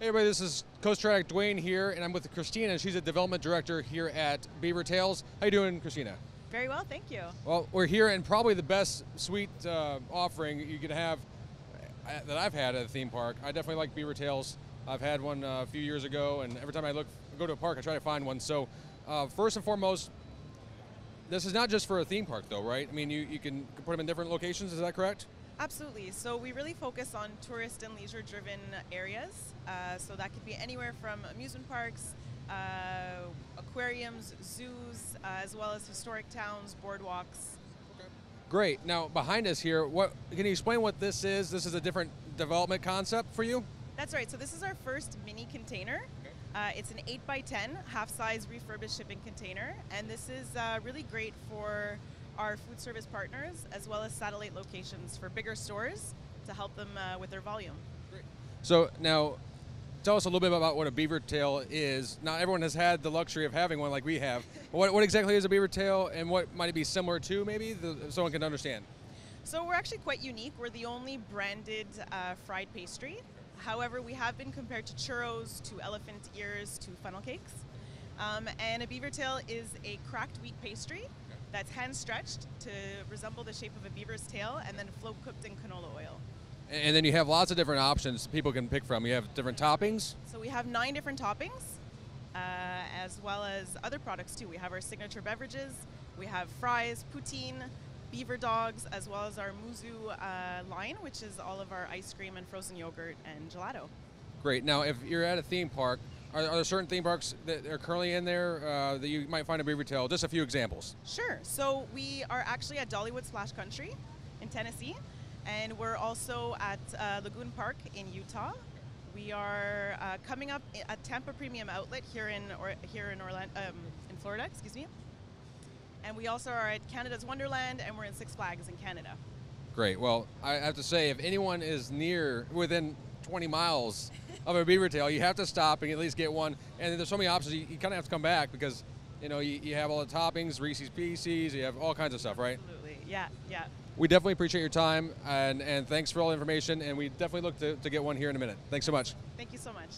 Hey everybody, this is Coaster Addict Dwayne here, and I'm with Kristina. She's a development director here at BeaverTails. How you doing, Kristina? Very well, thank you. Well, we're here in probably the best suite uh, offering you could have uh, that I've had at a theme park. I definitely like BeaverTails. I've had one uh, a few years ago, and every time I look go to a park, I try to find one. So, uh, first and foremost, this is not just for a theme park, though, right? I mean, you, you can put them in different locations. Is that correct? Absolutely. So we really focus on tourist and leisure-driven areas. Uh, so that could be anywhere from amusement parks, uh, aquariums, zoos, uh, as well as historic towns, boardwalks. Great. Now behind us here, what can you explain what this is? This is a different development concept for you. That's right. So this is our first mini container. Uh, it's an 8 by 10 half-size refurbished shipping container, and this is uh, really great for our food service partners as well as satellite locations for bigger stores to help them uh, with their volume. Great. So now, tell us a little bit about what a beaver tail is. Not everyone has had the luxury of having one like we have. what, what exactly is a beaver tail, and what might it be similar to? Maybe the, someone can understand. So we're actually quite unique. We're the only branded uh, fried pastry. However, we have been compared to churros, to elephant ears, to funnel cakes. Um, and a beaver tail is a cracked wheat pastry that's hand stretched to resemble the shape of a beaver's tail and then float cooked in canola oil. And then you have lots of different options people can pick from. You have different toppings. So we have nine different toppings, uh, as well as other products too. We have our signature beverages, we have fries, poutine, beaver dogs, as well as our Muzu uh, line, which is all of our ice cream and frozen yogurt and gelato. Great. Now, if you're at a theme park, are, are there certain theme parks that are currently in there uh, that you might find a beaver tail? Just a few examples. Sure. So we are actually at Dollywood Splash Country in Tennessee, and we're also at uh, Lagoon Park in Utah. We are uh, coming up at Tampa Premium Outlet here in or, here in Orlando, um, in Florida. Excuse me. And we also are at Canada's Wonderland, and we're in Six Flags in Canada. Great. Well, I have to say, if anyone is near within 20 miles of a beaver tail, you have to stop and at least get one. And there's so many options, you, you kind of have to come back because you know you, you have all the toppings, Reese's Pieces, you have all kinds of stuff, right? Absolutely. Yeah. Yeah. We definitely appreciate your time and, and thanks for all the information. And we definitely look to, to get one here in a minute. Thanks so much. Thank you so much.